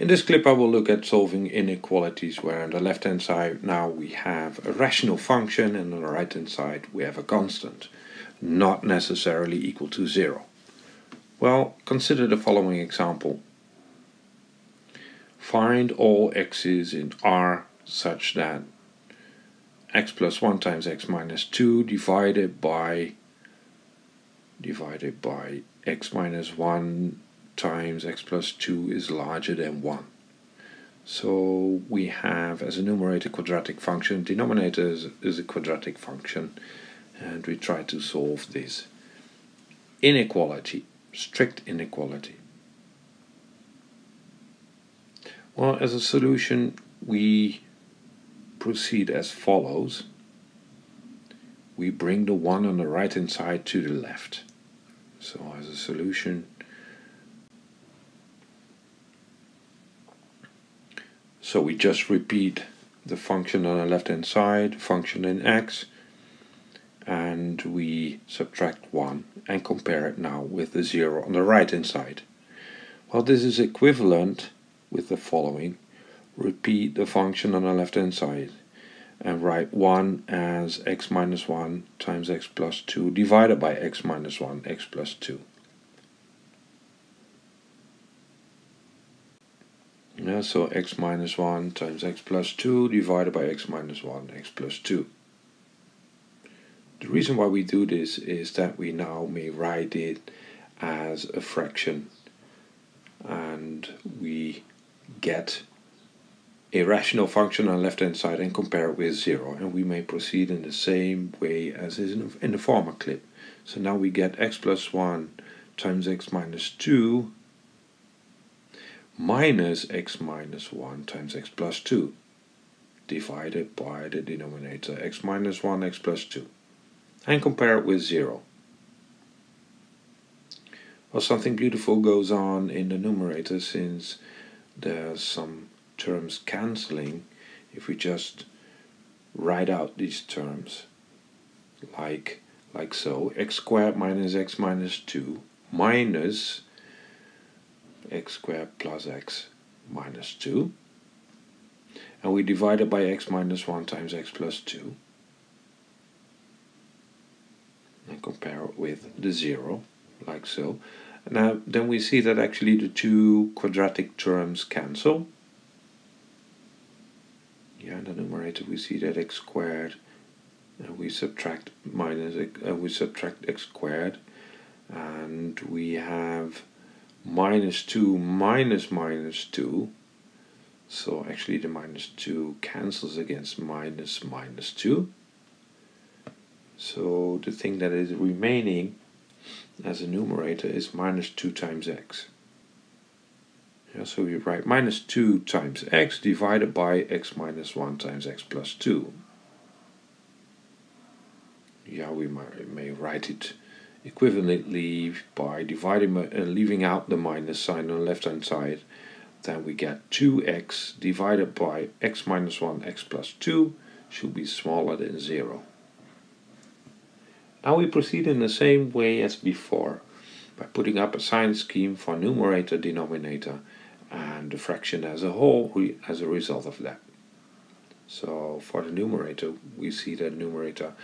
In this clip I will look at solving inequalities where on the left hand side now we have a rational function and on the right hand side we have a constant, not necessarily equal to zero. Well, consider the following example. Find all x's in R such that x plus 1 times x minus 2 divided by divided by x minus 1 times x plus 2 is larger than 1. So we have as a numerator quadratic function, denominator is, is a quadratic function, and we try to solve this inequality, strict inequality. Well, as a solution, we proceed as follows. We bring the 1 on the right hand side to the left. So as a solution, so we just repeat the function on the left hand side, function in x, and we subtract 1 and compare it now with the 0 on the right hand side. Well, this is equivalent with the following. Repeat the function on the left hand side and write 1 as x minus 1 times x plus 2 divided by x minus 1, x plus 2. Yeah, so x minus 1 times x plus 2 divided by x minus 1, x plus 2. The reason why we do this is that we now may write it as a fraction and we get a rational function on the left hand side and compare it with 0 and we may proceed in the same way as in, in the former clip. So now we get x plus 1 times x minus 2 minus x minus 1 times x plus 2 divided by the denominator x minus 1 x plus 2 and compare it with 0. Well something beautiful goes on in the numerator since there's some terms cancelling if we just write out these terms like like so x squared minus x minus 2 minus x squared plus x minus 2 and we divide it by x minus 1 times x plus 2 and compare it with the 0 like so. Now then we see that actually the two quadratic terms cancel. Yeah, in the numerator we see that x squared and we subtract minus uh, we subtract x squared. And we have minus 2 minus minus 2 so actually the minus 2 cancels against minus minus 2 so the thing that is remaining as a numerator is minus 2 times x. Yeah, so we write minus 2 times x divided by x minus 1 times x plus 2. Yeah, we might, may write it equivalently by dividing and uh, leaving out the minus sign on the left hand side. Then we get 2x divided by x minus 1 x plus 2 should be smaller than 0. Now we proceed in the same way as before by putting up a sign scheme for numerator denominator and the fraction as a whole as a result of that. So for the numerator, we see that numerator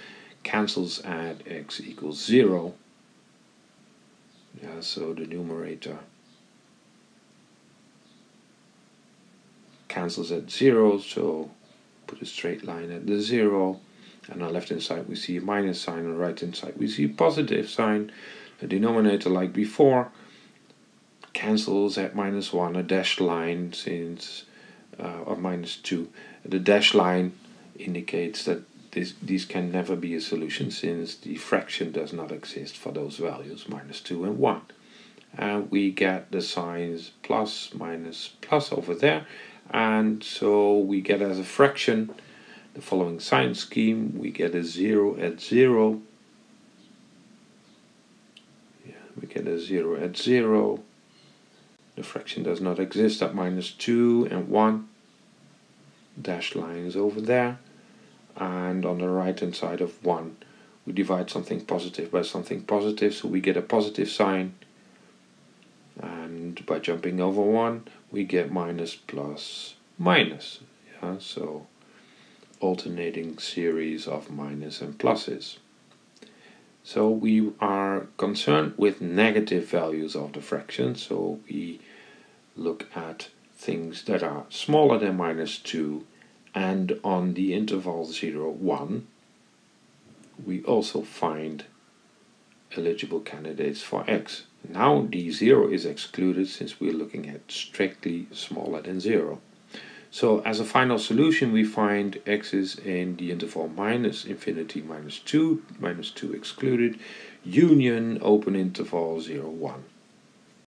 cancels at x equals 0. So the numerator cancels at 0, so put a straight line at the 0. And on the left hand side we see a minus sign, on the right hand side we see a positive sign. The denominator like before cancels at minus 1 a dashed line since uh, or minus 2 the dashed line indicates that this, these can never be a solution since the fraction does not exist for those values minus 2 and 1 and we get the signs plus minus plus over there. And so we get as a fraction the following sign scheme. We get a 0 at 0 yeah, we get a 0 at 0 the fraction does not exist at minus 2 and 1. Dashed lines over there. And on the right hand side of 1, we divide something positive by something positive, so we get a positive sign. And by jumping over 1 we get minus plus minus. Yeah so alternating series of minus and pluses. So we are concerned with negative values of the fraction. So we look at things that are smaller than minus 2 and on the interval 0 1 we also find eligible candidates for x. Now d0 is excluded since we're looking at strictly smaller than 0. So as a final solution we find x is in the interval minus infinity minus 2, minus 2 excluded, union open interval 0, 1.